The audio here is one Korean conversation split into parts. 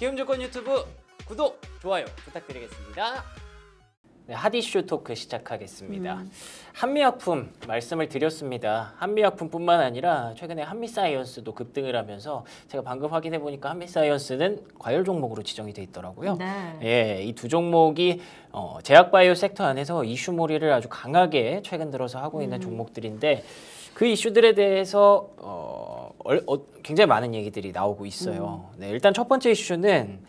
기움조건 유튜브 구독, 좋아요 부탁드리겠습니다. 네, 핫이슈 토크 시작하겠습니다. 음. 한미약품 말씀을 드렸습니다. 한미약품뿐만 아니라 최근에 한미사이언스도 급등을 하면서 제가 방금 확인해 보니까 한미사이언스는 과열 종목으로 지정이 돼 있더라고요. 네. 예, 이 두 종목이 어, 제약바이오 섹터 안에서 이슈몰이를 아주 강하게 최근 들어서 하고 있는 음. 종목들인데 그 이슈들에 대해서 어, 얼- 어, 굉장히 많은 얘기들이 나오고 있어요. 음. 네, 일단 첫 번째 이슈는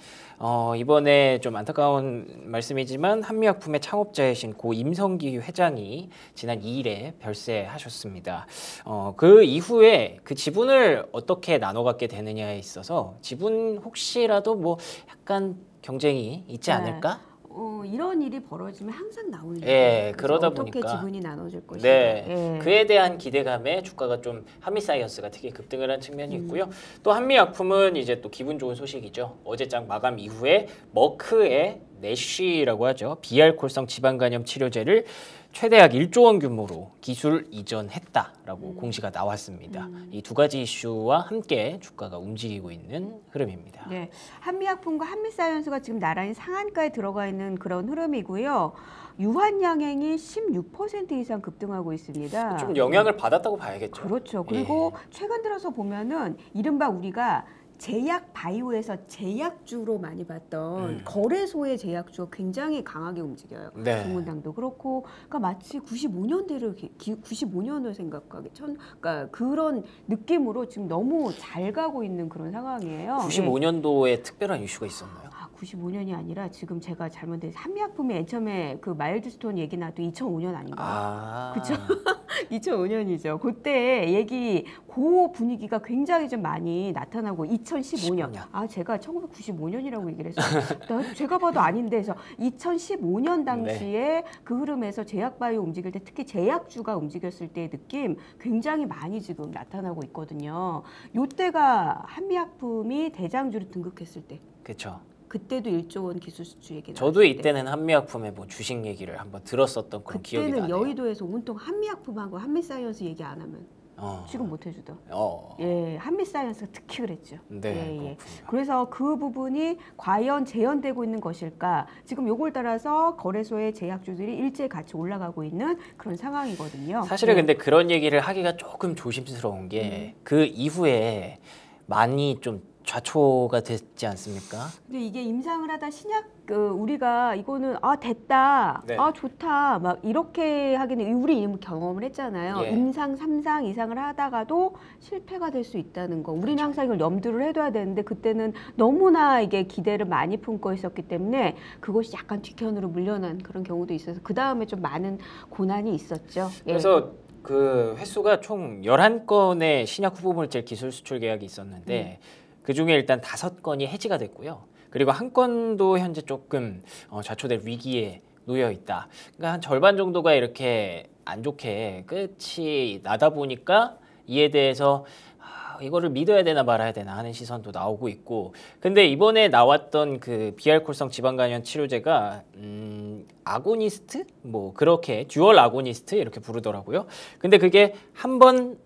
어, 이번에 좀 안타까운 말씀이지만 한미약품의 창업자이신 고 임성기 회장이 지난 2일에 별세하셨습니다. 어, 그 이후에 그 지분을 어떻게 나눠 갖게 되느냐에 있어서 지분 혹시라도 뭐 약간 경쟁이 있지 네. 않을까? 어, 이런 일이 벌어지면 항상 나오는 예. 그래서 그러다 어떻게 보니까. 지분이 나눠질 것인가. 네, 예. 그에 대한 기대감에 주가가 좀 한미사이언스가 특히 급등을 한 측면이 있고요. 또 한미약품은 이제 또 기분 좋은 소식이죠. 어제장 마감 이후에 머크의 내쉬라고 하죠. 비알콜성 지방간염 치료제를 최대약 1조 원 규모로 기술 이전했다라고 공시가 나왔습니다. 이두 가지 이슈와 함께 주가가 움직이고 있는 흐름입니다. 네, 한미약품과 한미사이언스가 지금 나란히 상한가에 들어가 있는 그런 흐름이고요. 유한양행이 16% 이상 급등하고 있습니다. 좀 영향을 받았다고 봐야겠죠. 그렇죠. 그리고 최근 들어서 보면은 이른바 우리가 제약 바이오에서 제약주로 많이 봤던 음. 거래소의 제약주가 굉장히 강하게 움직여요. 네. 동문당도 그렇고, 그러니까 마치 95년대를 95년을 생각하게 천, 그러니까 그런 느낌으로 지금 너무 잘 가고 있는 그런 상황이에요. 예. 95년도에 특별한 이슈가 있었나요? 아, 95년이 아니라 지금 제가 잘못된 한미약품이 맨 처음에 그 마일드스톤 얘기 나도 2005년 아닌가요? 아, 그쵸? 2005년이죠. 그때 얘기 그 분위기가 굉장히 좀 많이 나타나고 2015년. 15년. 아 제가 1995년이라고 얘기를 했어요. 나 제가 봐도 아닌데 해서 2015년 당시에 그 흐름에서 제약바이오 움직일 때 특히 제약주가 움직였을 때의 느낌 굉장히 많이 지금 나타나고 있거든요. 요때가 한미약품이 대장주로 등극했을 때 그렇죠. 그때도 1조 원 기술 수출 얘기 저도. 이때는 한미약품의 뭐 주식 얘기를 한번 들었었던 그런 기억이 그때는 나네요. 여의도에서 온통 한미약품하고 한미사이언스 얘기 안 하면 어. 지금 못 해주던. 어. 예, 한미사이언스가 특히 그랬죠. 네, 예, 예. 그래서 그 부분이 과연 재현되고 있는 것일까? 지금 요걸 따라서 거래소의 제약주들이 일제히 같이 올라가고 있는 그런 상황이거든요. 사실은 예. 근데 그런 얘기를 하기가 조금 조심스러운 게 음. 그 이후에 많이 좀 좌초가 됐지 않습니까? 근데 이게 임상을 하다 신약 그 우리가 이거는 아 됐다, 네. 아 좋다, 막 이렇게 하기는 우리 이미 경험을 했잖아요. 예. 임상 3상 이상을 하다가도 실패가 될 수 있다는 거. 우리는 항상 이걸 염두를 해둬야 되는데 그때는 너무나 이게 기대를 많이 품고 있었기 때문에 그것이 약간 뒤편으로 물려난 그런 경우도 있어서 그 다음에 좀 많은 고난이 있었죠. 예. 그래서 그 횟수가 총 11건의 신약 후보 물질 기술 수출 계약이 있었는데 음. 그 중에 일단 다섯 건이 해지가 됐고요. 그리고 한 건도 현재 조금 어, 좌초될 위기에 놓여 있다. 그러니까 한 절반 정도가 이렇게 안 좋게 끝이 나다 보니까 이에 대해서 아, 이거를 믿어야 되나 말아야 되나 하는 시선도 나오고 있고 근데 이번에 나왔던 그 비알콜성 지방간염 치료제가 음, agonist 뭐 그렇게 dual agonist 이렇게 부르더라고요. 근데 그게 한 번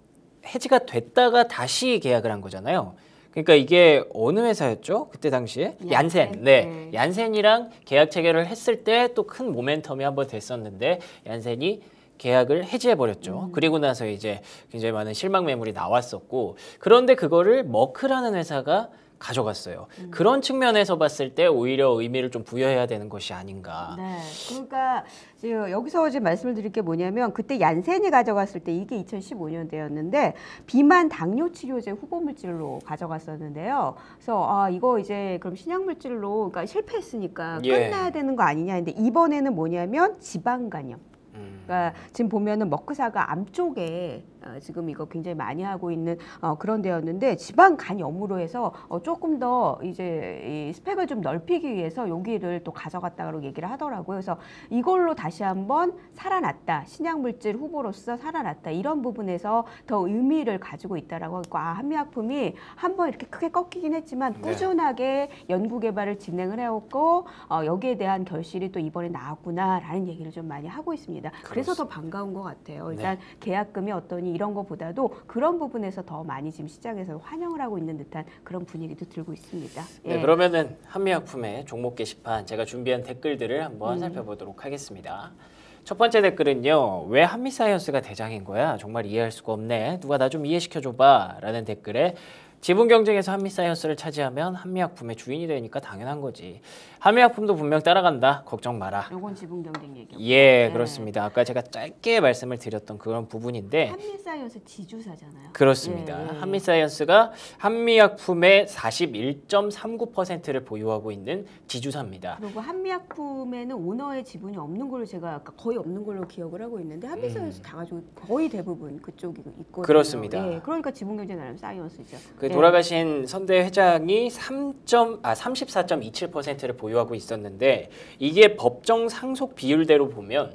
해지가 됐다가 다시 계약을 한 거잖아요. 그러니까 이게 어느 회사였죠? 그때 당시에 얀센. 얀센. 네. 네. 얀센이랑 계약 체결을 했을 때 또 큰 모멘텀이 한번 됐었는데 얀센이 계약을 해지해 버렸죠. 그리고 나서 이제 굉장히 많은 실망 매물이 나왔었고 그런데 그거를 머크라는 회사가 가져갔어요. 그런 측면에서 봤을 때 오히려 의미를 좀 부여해야 되는 것이 아닌가. 네. 그러니까 지금 여기서 이제 말씀을 드릴 게 뭐냐면 그때 얀센이 가져갔을 때 이게 2015년대였는데 비만 당뇨 치료제 후보 물질로 가져갔었는데요. 그래서 아 이거 이제 그럼 신약 물질로 그러니까 실패했으니까 예. 끝나야 되는 거 아니냐 근데 이번에는 뭐냐면 지방 간염. 음. 그러니까 지금 보면은 머크사가 암 쪽에 어, 지금 이거 굉장히 많이 하고 있는 어, 그런 데였는데 지방 간 염으로 해서 어, 조금 더 이제 이 스펙을 좀 넓히기 위해서 여기를 또 가져갔다고 얘기를 하더라고요. 그래서 이걸로 다시 한번 살아났다. 신약 물질 후보로서 살아났다. 이런 부분에서 더 의미를 가지고 있다라고 하고 아, 한미약품이 한번 이렇게 크게 꺾이긴 했지만 네. 꾸준하게 연구 개발을 진행을 해왔고 어, 여기에 대한 결실이 또 이번에 나왔구나라는 얘기를 좀 많이 하고 있습니다. 그래서 그렇습니다. 더 반가운 것 같아요. 일단 계약금이 어떠니 이런 거보다도 그런 부분에서 더 많이 지금 시장에서 환영을 하고 있는 듯한 그런 분위기도 들고 있습니다. 네, 예. 그러면은 한미약품의 종목 게시판 제가 준비한 댓글들을 한번 음. 살펴보도록 하겠습니다. 첫 번째 댓글은요. 왜 한미사이언스가 대장인 거야? 정말 이해할 수가 없네. 누가 나 좀 이해시켜 줘봐. 라는 댓글에 지분 경쟁에서 한미사이언스를 차지하면 한미약품의 주인이 되니까 당연한 거지. 한미약품도 분명 따라간다. 걱정 마라. 요건 지분 경쟁 얘기. 예, 그렇습니다. 아까 제가 짧게 말씀을 드렸던 그런 부분인데 한미사이언스 지주사잖아요. 그렇습니다. 예, 예. 한미사이언스가 한미약품의 41.39%를 보유하고 있는 지주사입니다. 그리고 한미약품에는 오너의 지분이 없는 걸로 제가 아까 거의 없는 걸로 기억을 하고 있는데 한미사이언스 다 가지고 거의 대부분 그쪽이 있거든요. 음. 그렇습니다. 예, 그러니까 지분 경쟁 나름 사이언스죠. 그 예. 돌아가신 선대 회장이 3점 아 34.27%를 보유하고 있었는데 이게 법정 상속 비율대로 보면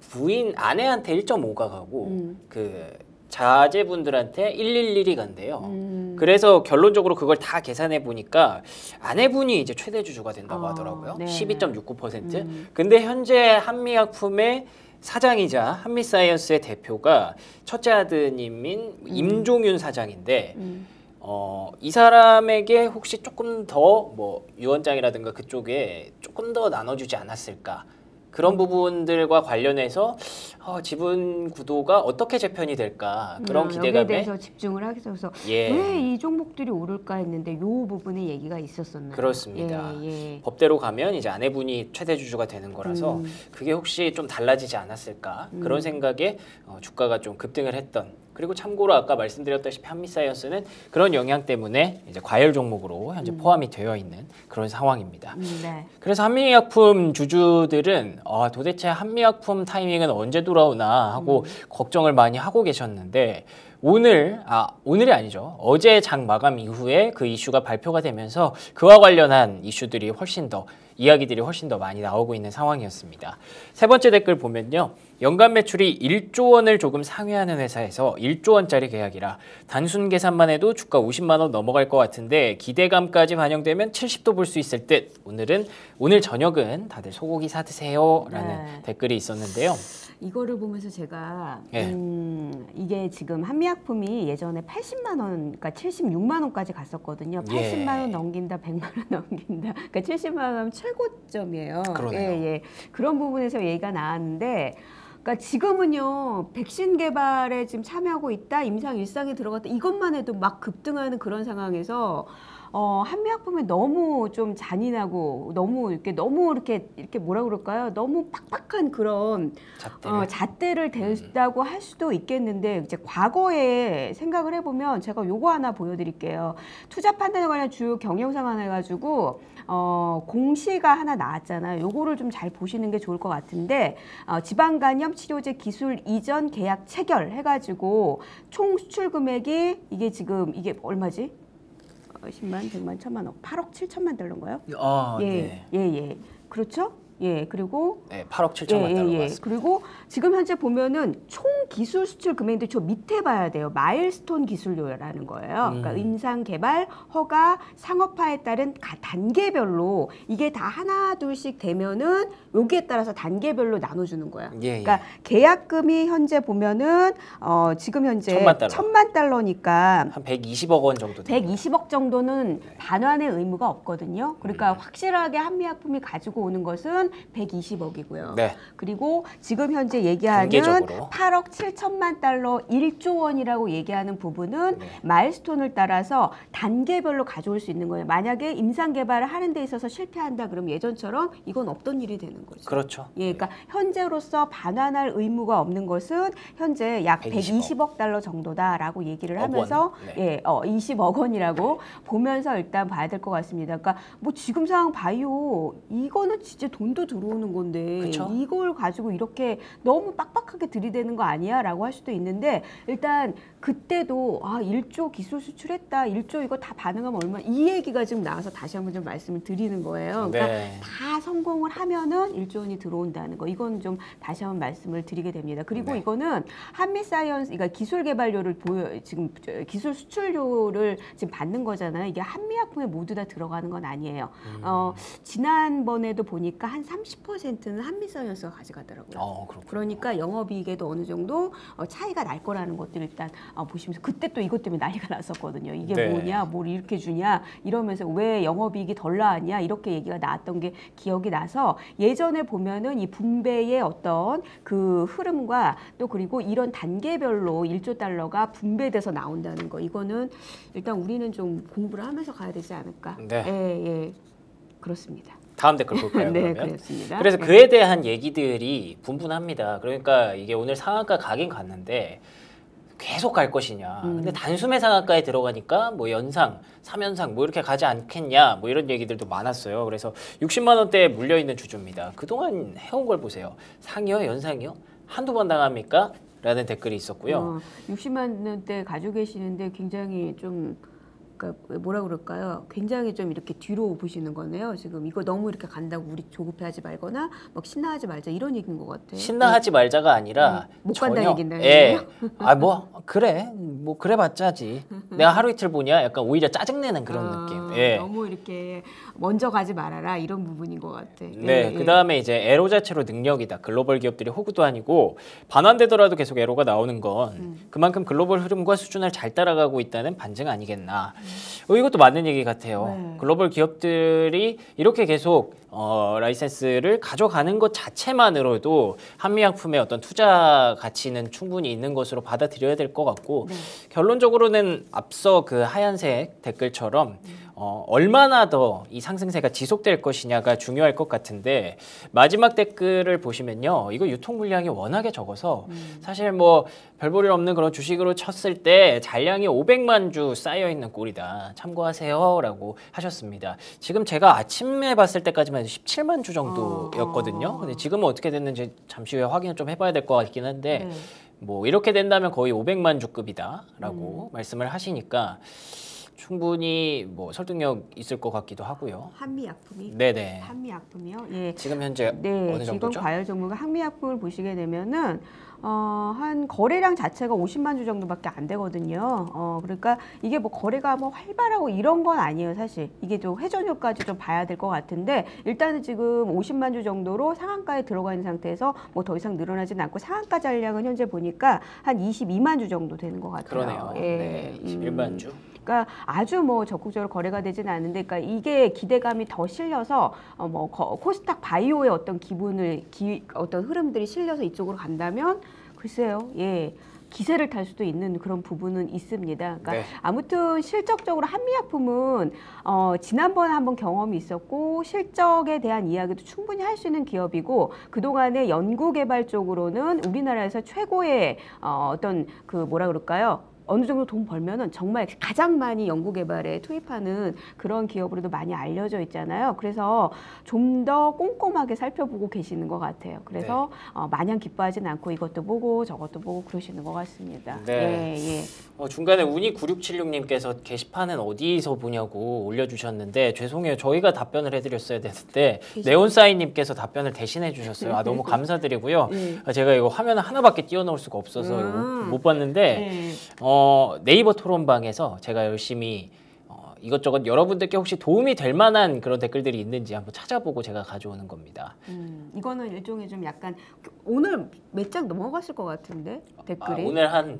부인 아내한테 1.5가 가고 음. 그 자제분들한테 111이 간대요. 음. 그래서 결론적으로 그걸 다 계산해 보니까 아내분이 이제 최대 주주가 된다고 어, 하더라고요. 네. 12.69%. 음. 근데 현재 한미약품의 사장이자 한미사이언스의 대표가 첫째 아드님인 임종윤 사장인데 음. 어, 이 사람에게 혹시 조금 더 뭐 유원장이라든가 그쪽에 조금 더 나눠주지 않았을까 그런 부분들과 관련해서 어, 지분 구도가 어떻게 재편이 될까 그런 음, 여기에 기대감에 대해서 집중을 하기 위해서 예. 왜이 종목들이 오를까 했는데 요 부분에 얘기가 있었었나요? 그렇습니다. 예, 예. 법대로 가면 이제 아내분이 최대 주주가 되는 거라서 음. 그게 혹시 좀 달라지지 않았을까 그런 음. 생각에 어, 주가가 좀 급등을 했던 그리고 참고로 아까 말씀드렸다시피 한미사이언스는 그런 영향 때문에 이제 과열 종목으로 현재 포함이 되어 있는 그런 상황입니다. 음, 네. 그래서 한미약품 주주들은 아, 도대체 한미약품 타이밍은 언제 돌아오나 하고 걱정을 많이 하고 계셨는데 오늘 아 오늘이 아니죠 어제 장 마감 이후에 그 이슈가 발표가 되면서 그와 관련한 이슈들이 훨씬 더 이야기들이 훨씬 더 많이 나오고 있는 상황이었습니다. 세 번째 댓글 보면요. 연간 매출이 1조 원을 조금 상회하는 회사에서 1조 원짜리 계약이라 단순 계산만 해도 주가 50만 원 넘어갈 것 같은데 기대감까지 반영되면 70도 볼 수 있을 듯. 오늘은 오늘 저녁은 다들 소고기 사 드세요라는 네. 댓글이 있었는데요. 이거를 보면서 제가 예. 음, 이게 지금 한미약품이 예전에 80만 원, 그러니까 76만 원까지 갔었거든요. 예. 80만 원 넘긴다, 100만 원 넘긴다. 그러니까 70만 원 하면 최고점이에요. 그러네요. 예, 예. 그런 부분에서 얘기가 나왔는데 그러니까 지금은요 백신 개발에 지금 참여하고 있다 임상 일상에 들어갔다 이것만 해도 막 급등하는 그런 상황에서 어, 한미약품이 너무 좀 잔인하고 너무 이렇게 너무 이렇게 이렇게 뭐라 그럴까요? 너무 빡빡한 그런 잣대를. 어, 잣대를 댄다고 할 수도 있겠는데 이제 과거에 생각을 해보면 제가 요거 하나 보여드릴게요. 투자 판단에 관한 주요 경영상안 해가지고 어, 공시가 하나 나왔잖아요. 요거를 좀 잘 보시는 게 좋을 것 같은데 어, 지방간염 치료제 기술 이전 계약 체결 해가지고 총 수출 금액이 이게 지금 이게 얼마지? 어, 10만, 100만, 1000만, 억, 8억 7천만 달러인가요? 아, 예, 네. 예, 예. 그렇죠? 예, 그리고 네, 8억 7천만 달러 맞습니다. 그리고 지금 현재 보면은 총 기술 수출 금액인데 저 밑에 봐야 돼요. 마일스톤 기술료라는 거예요. 그러니까 음. 임상 개발, 허가, 상업화에 따른 가- 단계별로 이게 다 하나 둘씩 되면은 여기에 따라서 단계별로 나눠 주는 거야. 예, 예. 그러니까 계약금이 현재 보면은 어 지금 현재 천만 달러. 천만 달러니까 한 120억 원 정도 됩니다. 120억 정도는 반환의 의무가 없거든요. 그러니까 음. 확실하게 한미약품이 가지고 오는 것은 120억이고요. 네. 그리고 지금 현재 얘기하는 단계적으로. 8억 7천만 달러 1조 원이라고 얘기하는 부분은 네. 마일스톤을 따라서 단계별로 가져올 수 있는 거예요. 만약에 임상 개발을 하는 데 있어서 실패한다 그러면 예전처럼 이건 없던 일이 되는 거죠. 그렇죠. 예, 그러니까 현재로서 반환할 의무가 없는 것은 현재 약 120억. 120억 달러 정도다라고 얘기를 억 하면서 원. 네. 예, 어, 20억 원이라고 보면서 일단 봐야 될 것 같습니다. 그러니까 뭐 지금 상황 봐요. 이거는 진짜 돈도 들어오는 건데 그쵸. 이걸 가지고 이렇게 너무 빡빡하게 들이대는 거 아니야 라고 할 수도 있는데 일단 그때도 아 1조 기술 수출했다. 1조 이거 다 반응하면 얼마 이 얘기가 지금 나와서 다시 한번 좀 말씀을 드리는 거예요. 그러니까 네. 다 성공을 하면은 1조 원이 들어온다는 거. 이건 좀 다시 한번 말씀을 드리게 됩니다. 그리고 네. 이거는 한미 사이언스, 그러니까 기술 개발료를 보여 지금 저, 기술 수출료를 지금 받는 거잖아요. 이게 한미 약품에 모두 다 들어가는 건 아니에요. 음. 어, 지난번에도 보니까 한한 30%는 한미사이언스가 가져가더라고요. 어, 그렇군요. 그러니까 영업이익에도 어느 정도 어, 차이가 날 거라는 것들 일단 어, 보시면서 그때 또 이것 때문에 난리가 났었거든요. 이게 네. 뭐냐, 뭘 이렇게 주냐 이러면서 왜 영업이익이 덜 나왔냐 이렇게 얘기가 나왔던 게 기억이 나서 예전에 보면은 이 분배의 어떤 그 흐름과 또 그리고 이런 단계별로 1조 달러가 분배돼서 나온다는 거 이거는 일단 우리는 좀 공부를 하면서 가야 되지 않을까. 네. 예, 예. 그렇습니다. 다음 댓글 볼까요? 네, 그러면? 그렇습니다. 그래서 네. 그에 대한 얘기들이 분분합니다. 그러니까 이게 오늘 상한가 가긴 갔는데 계속 갈 것이냐. 음. 근데 단숨에 상한가에 들어가니까 뭐 연상, 삼연상 뭐 이렇게 가지 않겠냐. 뭐 이런 얘기들도 많았어요. 그래서 60만 원대에 물려 있는 주주입니다. 그동안 해온 걸 보세요. 상이요, 연상이요? 한두 번 당합니까? 라는 댓글이 있었고요. 어, 60만 원대 가지고 계시는데 굉장히 좀 그러니까 뭐라 그럴까요? 굉장히 좀 이렇게 뒤로 보시는 거네요. 지금 이거 너무 이렇게 간다고 우리 조급해하지 말거나 막 신나하지 말자 이런 얘기인 것 같아요. 신나하지 말자가 아니라 음, 못 간다 얘긴다, 예. 아뭐 그래 뭐 그래봤자지. 내가 하루 이틀 보냐 약간 오히려 짜증내는 그런 아, 느낌. 예. 너무 이렇게 먼저 가지 말아라 이런 부분인 것 같아. 네, 예, 그 다음에 이제 에로 자체로 능력이다. 글로벌 기업들이 호구도 아니고 반환되더라도 계속 에로가 나오는 건 음. 그만큼 글로벌 흐름과 수준을 잘 따라가고 있다는 반증 아니겠나. 어, 이것도 맞는 얘기 같아요. 네. 글로벌 기업들이 이렇게 계속 어, 라이센스를 가져가는 것 자체만으로도 한미약품의 어떤 투자 가치는 충분히 있는 것으로 받아들여야 될 것 같고 네. 결론적으로는 앞서 그 하얀색 댓글처럼 어, 얼마나 더 이 상승세가 지속될 것이냐가 중요할 것 같은데 마지막 댓글을 보시면요 이거 유통 물량이 워낙에 적어서 사실 뭐 별볼일 없는 그런 주식으로 쳤을 때 잔량이 500만 주 쌓여 있는 꼴이다 참고하세요라고 하셨습니다. 지금 제가 아침에 봤을 때까지만 해도 17만 주 정도였거든요. 어. 근데 지금은 어떻게 됐는지 잠시 후에 확인을 좀 해봐야 될 것 같긴 한데 네. 뭐 이렇게 된다면 거의 500만 주급이다라고 음. 말씀을 하시니까 충분히 뭐 설득력 있을 것 같기도 하고요. 한미약품이 네네. 한미약품이요. 예. 지금 현재 네, 어느 지금 정도죠? 과열 종목의 항미약품을 보시게 되면은 어, 한 거래량 자체가 50만 주 정도밖에 안 되거든요. 어, 그러니까 이게 뭐 거래가 뭐 활발하고 이런 건 아니에요, 사실. 이게 좀 회전율까지 좀 봐야 될 것 같은데 일단은 지금 50만 주 정도로 상한가에 들어가 있는 상태에서 뭐 더 이상 늘어나지는 않고 상한가 잔량은 현재 보니까 한 22만 주 정도 되는 것 같아요. 그러네요. 예. 네, 21만 음. 주. 그러니까 아주 뭐 적극적으로 거래가 되지는 않는데, 그러니까 이게 기대감이 더 실려서 어 뭐 코스닥 바이오의 어떤 기분을 기, 어떤 흐름들이 실려서 이쪽으로 간다면 글쎄요, 예. 기세를 탈 수도 있는 그런 부분은 있습니다. 그러니까 네. 아무튼 실적적으로 한미약품은 어, 지난번에 한번 경험이 있었고 실적에 대한 이야기도 충분히 할 수 있는 기업이고 그동안에 연구개발 쪽으로는 우리나라에서 최고의 어, 어떤 그 뭐라 그럴까요? 어느 정도 돈 벌면은 정말 가장 많이 연구개발에 투입하는 그런 기업으로도 많이 알려져 있잖아요. 그래서 좀 더 꼼꼼하게 살펴보고 계시는 것 같아요. 그래서 어, 마냥 기뻐하진 않고 이것도 보고 저것도 보고 그러시는 것 같습니다. 네. 예, 예. 어, 중간에 운이 9676님께서 게시판은 어디서 보냐고 올려주셨는데 죄송해요. 저희가 답변을 해드렸어야 되는데 게시판. 네온사인님께서 답변을 대신해 주셨어요. 아 너무 감사드리고요. 네. 아, 제가 이거 화면 하나밖에 띄워놓을 수가 없어서 음. 못 봤는데 네. 어, 네이버 토론방에서 제가 열심히 어, 이것저것 여러분들께 혹시 도움이 될 만한 그런 댓글들이 있는지 한번 찾아보고 제가 가져오는 겁니다. 음, 이거는 일종의 좀 약간 오늘 몇 장 넘어갔을 것 같은데 아, 댓글이. 오늘 한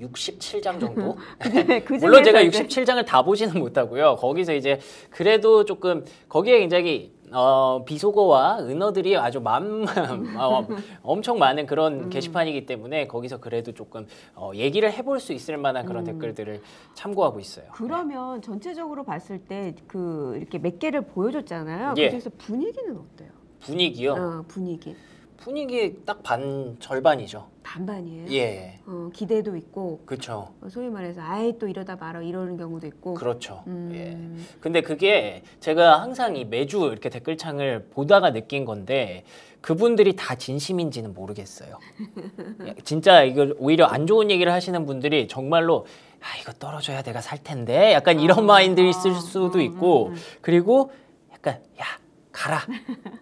67장 정도? 그, 그 물론 제가 중에서 이제 67장을 다 보지는 못하고요. 거기서 이제 그래도 조금 거기에 굉장히 어, 비속어와 은어들이 아주 만 어, 엄청 많은 그런 음. 게시판이기 때문에 거기서 그래도 조금 어, 얘기를 해볼 수 있을 만한 그런 음. 댓글들을 참고하고 있어요. 그러면 전체적으로 봤을 때 그 이렇게 몇 개를 보여줬잖아요. 예. 그래서 분위기는 어때요? 분위기요. 어, 분위기 분위기 딱반 절반이죠. 반반이에요. 예, 어, 기대도 있고 그렇죠. 어, 소위 말해서 아예 또 이러다 말아 이러는 경우도 있고. 그렇죠. 음, 예. 근데 그게 제가 항상 이 매주 이렇게 댓글창을 보다가 느낀 건데 그분들이 다 진심인지는 모르겠어요. 예, 진짜 이걸 오히려 안 좋은 얘기를 하시는 분들이 정말로 아 이거 떨어져야 내가 살 텐데 약간 이런 아, 마인드일 있을 아, 수도 음, 있고 음, 음. 그리고 약간 야 가라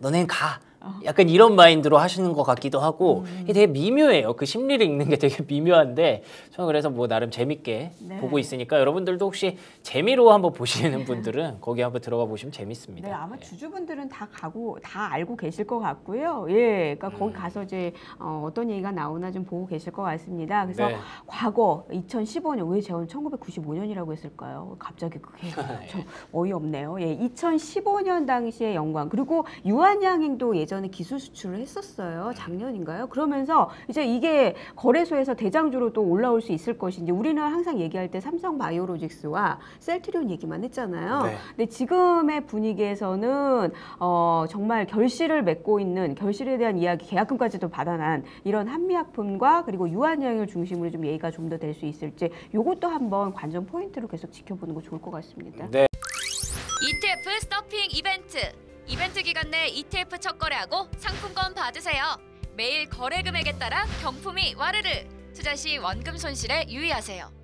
너넨 가 약간 이런 마인드로 하시는 것 같기도 하고 음. 이게 되게 미묘해요. 그 심리를 읽는 게 되게 미묘한데 저는 그래서 뭐 나름 재밌게 네. 보고 있으니까 여러분들도 혹시 재미로 한번 보시는 분들은 거기 한번 들어가 보시면 재밌습니다. 네, 아마 네. 주주분들은 다 가고 다 알고 계실 것 같고요. 예, 그러니까 음. 거기 가서 이제 어, 어떤 얘기가 나오나 좀 보고 계실 것 같습니다. 그래서 네. 과거 2015년 왜 제가 1995년이라고 했을까요? 갑자기 그게 좀 어이없네요. 예, 2015년 당시의 영광 그리고 유한양행도 예 전에 기술 수출을 했었어요. 작년인가요? 그러면서 이제 이게 거래소에서 대장주로 또 올라올 수 있을 것인지 우리는 항상 얘기할 때 삼성 바이오로직스와 셀트리온 얘기만 했잖아요. 네. 근데 지금의 분위기에서는 어, 정말 결실을 맺고 있는 결실에 대한 이야기, 계약금까지도 받아난 이런 한미약품과 그리고 유한양을 중심으로 좀 얘기가 좀 더 될 수 있을지 이것도 한번 관전 포인트로 계속 지켜보는 거 좋을 것 같습니다. 네. ETF 스토핑 이벤트. 이벤트 기간 내 ETF 첫 거래하고 상품권 받으세요. 매일 거래 금액에 따라 경품이 와르르. 투자 시 원금 손실에 유의하세요.